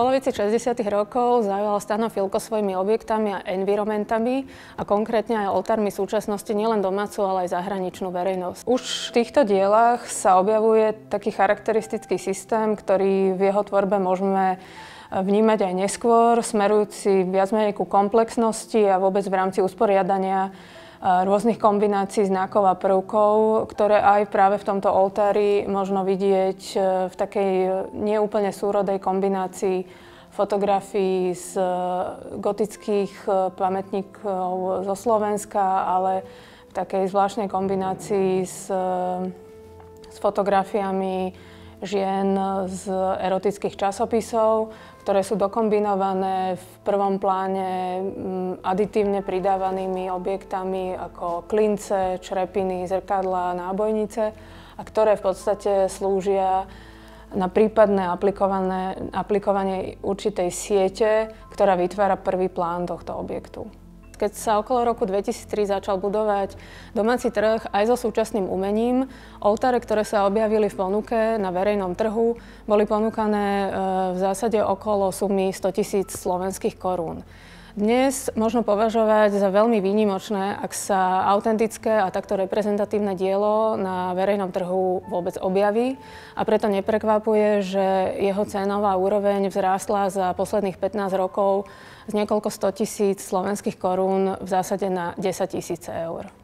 polovici 60. rokov zaujal Stano Filko svojimi objektami a environmentami a konkrétne aj oltármi súčasnosti nielen domácu, ale aj zahraničnú verejnosť. Už v týchto dielach sa objavuje taký charakteristický systém, ktorý v jeho tvorbe môžeme vnímať aj neskôr, smerujúci viac menej ku komplexnosti a vôbec v rámci usporiadania rôznych kombinácií znakov a prvkov, ktoré aj práve v tomto oltári možno vidieť e, v takej neúplne súrodej kombinácii fotografií z gotických pamätníkov zo Slovenska, ale v takej zvláštnej kombinácii s, s fotografiami žien z erotických časopisov, ktoré sú dokombinované v prvom pláne mm, aditívne pridávanými objektami ako klince, črepiny, zrkadla, nábojnice a ktoré v podstate slúžia na prípadné aplikovanie určitej siete, ktorá vytvára prvý plán tohto objektu keď sa okolo roku 2003 začal budovať domáci trh aj so súčasným umením, oltáre, ktoré sa objavili v ponuke na verejnom trhu, boli ponúkané e, v zásade okolo sumy 100 tisíc slovenských korún. Dnes možno považovať za veľmi výnimočné, ak sa autentické a takto reprezentatívne dielo na verejnom trhu vôbec objaví a preto neprekvapuje, že jeho cenová úroveň vzrástla za posledných 15 rokov z niekoľko 100 tisíc slovenských korún v zásade na 10 tisíce eur.